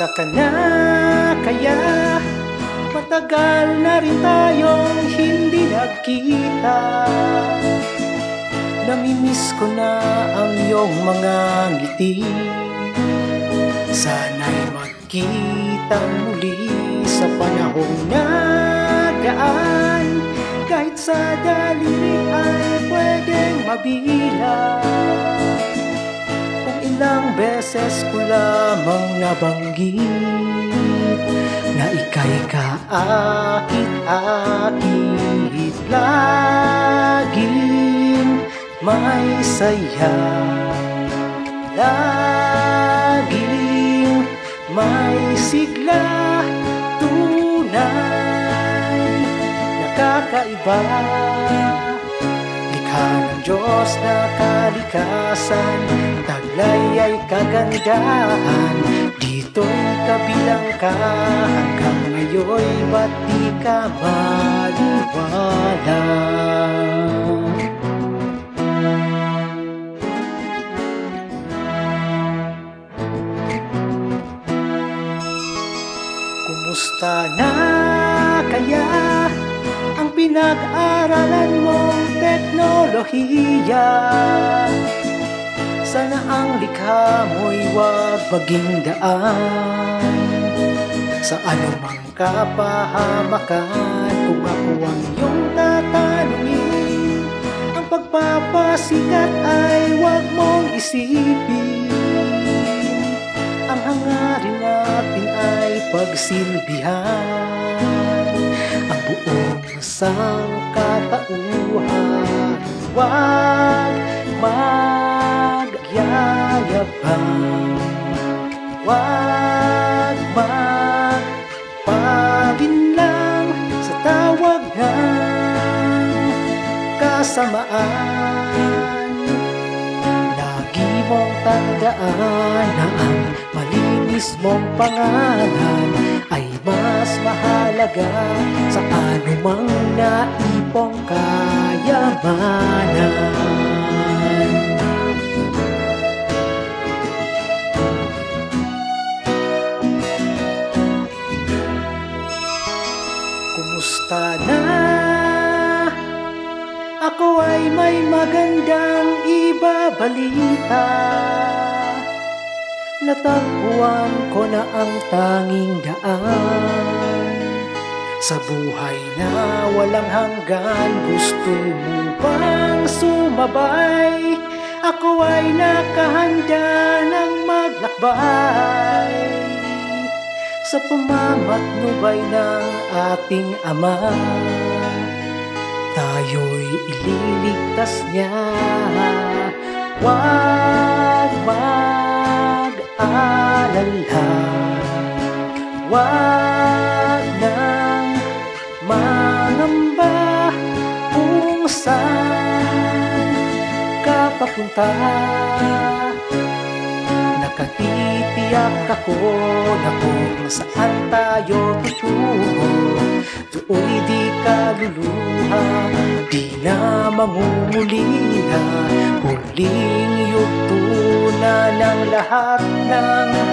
Kumusta ka na kaya? Matagal na rin tayong hindi nagkita. Namimiss ko na ang iyong mga ngiti. Sana'y magkita muli sa panahong nagaan. Kahit sa daliri ay pwedeng mabilang ilang beses ko lamang nabanggit Na ika'y kaakit-akit Laging may saya. Laging may sigla Tunay Nakakaiba Likha ng Diyos na kalikasan Taglay ay kagandahan. Dito'y kabilang ka Hanggang ngayon'y ba't di ka maniwala? Kumusta na kaya ang pinag-aralan teknolohiya? Sana ang likha mo'y wag maging daan. Sa anumang kapahamakan Kung ako ang iyong tatanungin Ang pagpapasikat ay wag mong isipin. Ang hangarin natin ay pagsilbihan Ang buong sangkatauhan Wag magyayabang. Wag magpalinlang Sa tawag ng kasamaan. Lagi mong tandaan na ang malinis mong pangalan Ay mas mahalaga sa anumang naipong kayamanan. Kumusta na? Ako ay may magandang ibabalita. Natagpuan ko na ang tanging daan Sa buhay na walang hanggan Gusto mo bang sumabay? Ako ay nakahanda ng maglakbay. Sa pamamatnubay ng ating Ama Tayo'y ililigtas niya. Huwag mag-alala. Huwag Saan ka papunta Nakatitiyak ako na kung saan tayo tutungo Do'y di kaluluha, di na mangungulila Huling yugto na ng lahat ng